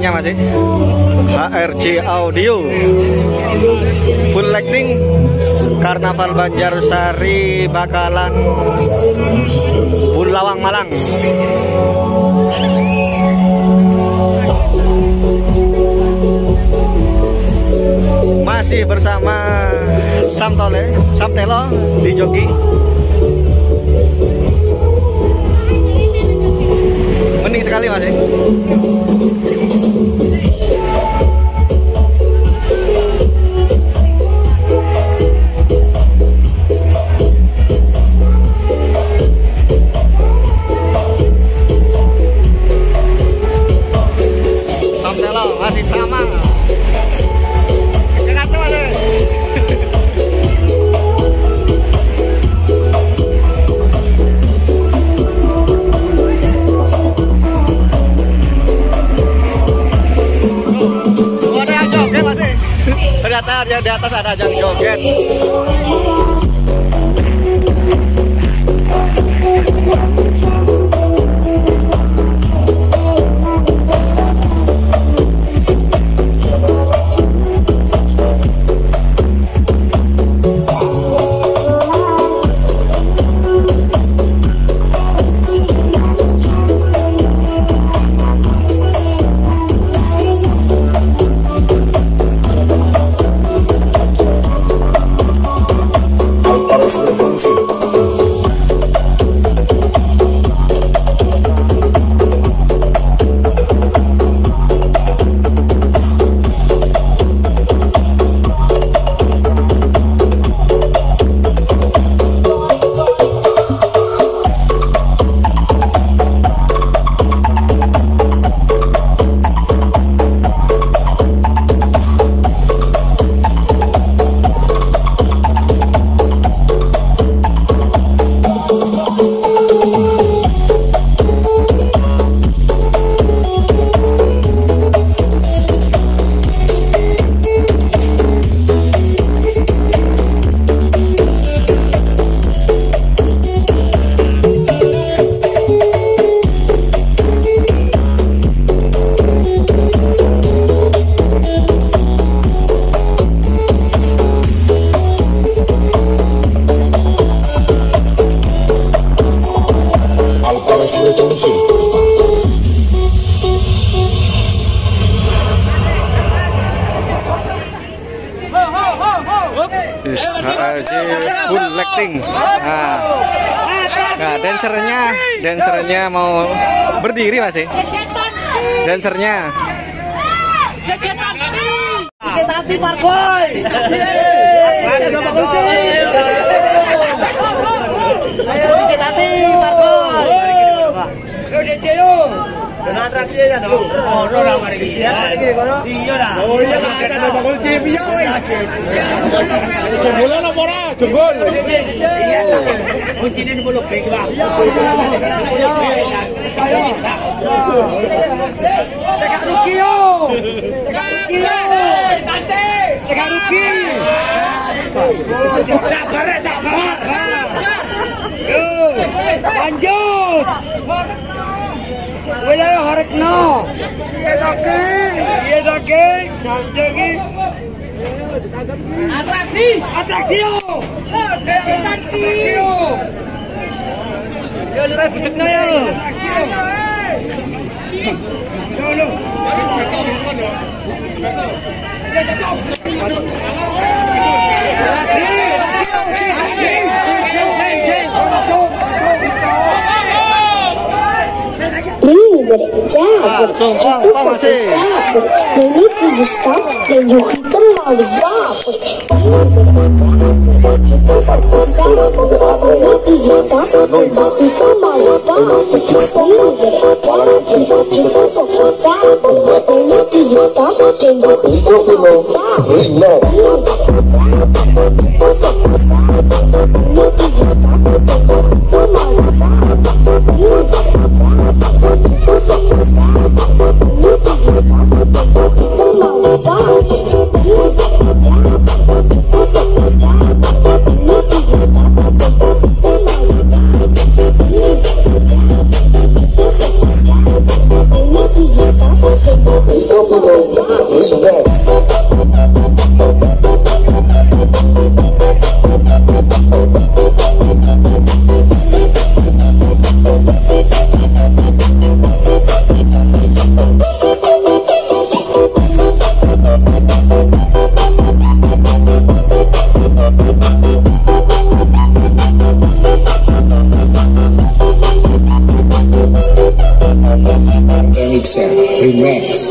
harinya masih. HRJ Audio. Full lighting Karnaval Banjarsari Bakalan Bulawang Malang. Masih bersama Samtole Samtelo di joki. Mending sekali masih Ternyata dia di atas ada yang joget. Dancernya, dancernya mau berdiri masih. Dancernya. Hati Parboy. Ayo hati Parboy. Aja dong. Oh. Iya dah. Oh iya kan. Jebul? Jebul. Iya lah. Kuncine 10 bek, Pak. Ayo. Tegak rugi yo. Tegak rugi yo. Tegak rugi. Sabar ya, sabar. Yo, lanjut. Wala yo harekno. Iya doki. Iya doki. Santai ki. Atraksi. Atraksi yo. Atraksi yo. Yo lurai budekna yo. Yo with it, dab with it, and do something, stab with it. They need you to stop, then you hit them all the mob with it. Bring love. makes sense. Relax.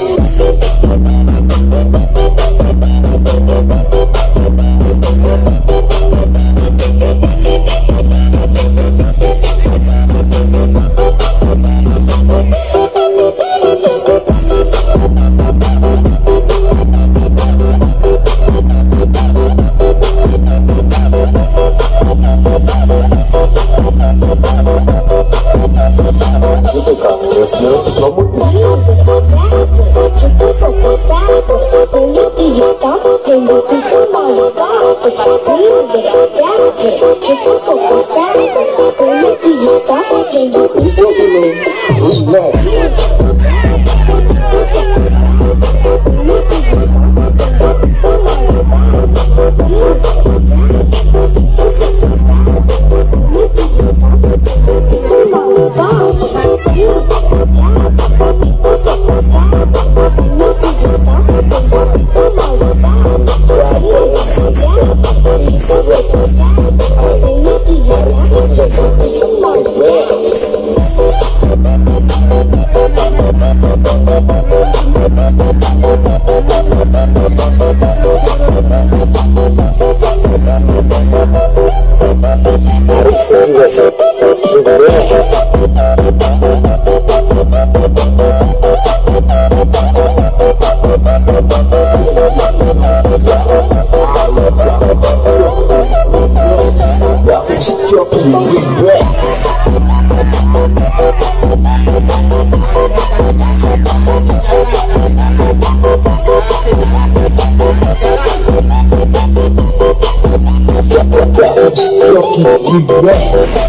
Jackie, Jackie, Jackie, Jackie, Jackie, Jackie, fucking regrets.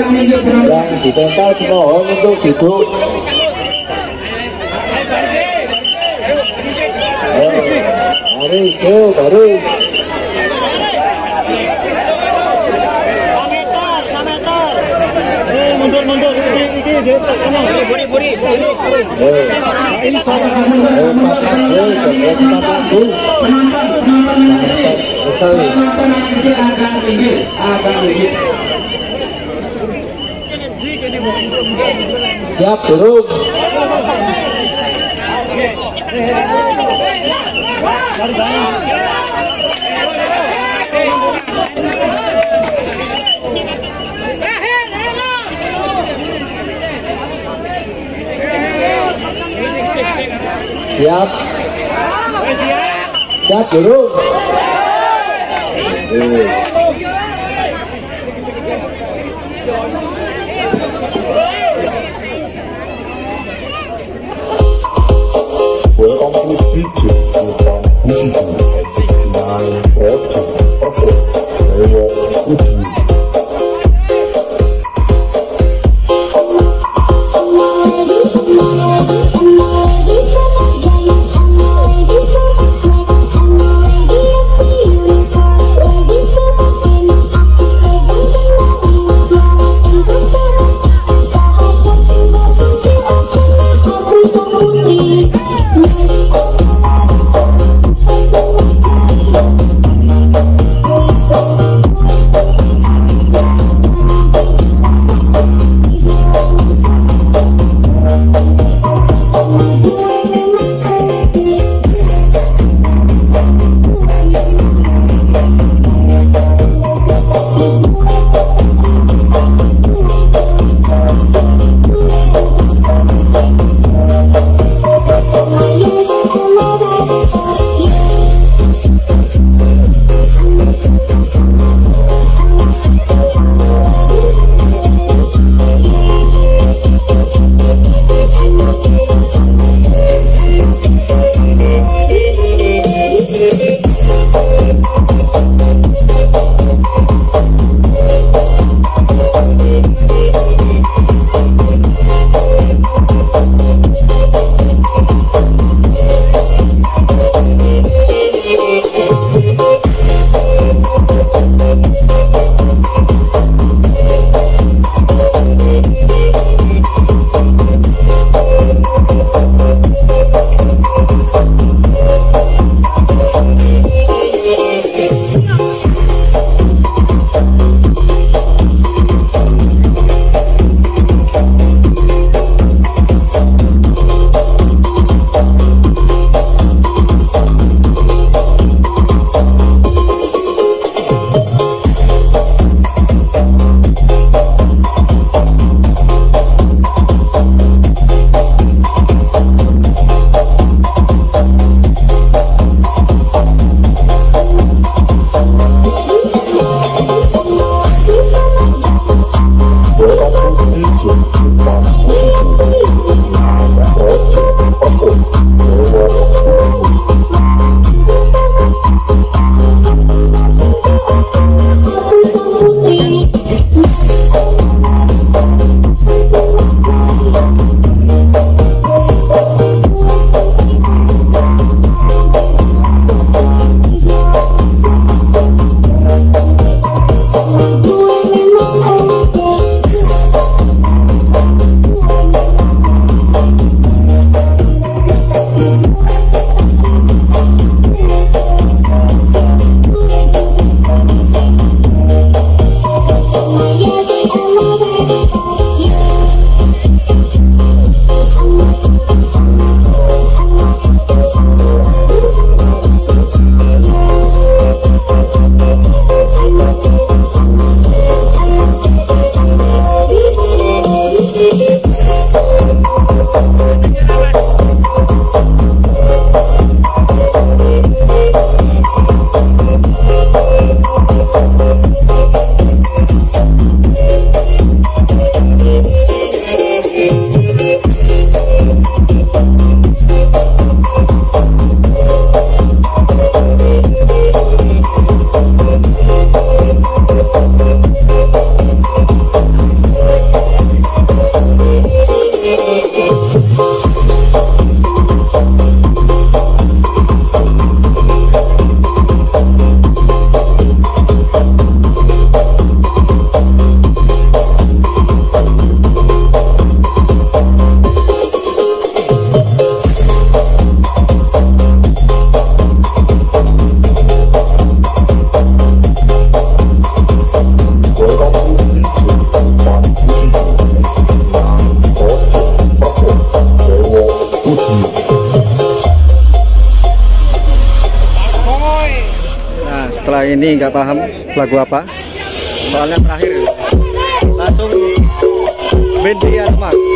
Yang dipentas mohon untuk duduk Mari, yuk, mari. mundur mundur ini Jepang Music at 69 Project Ini nggak paham lagu apa. Soalnya terakhir langsung Bendy Arma.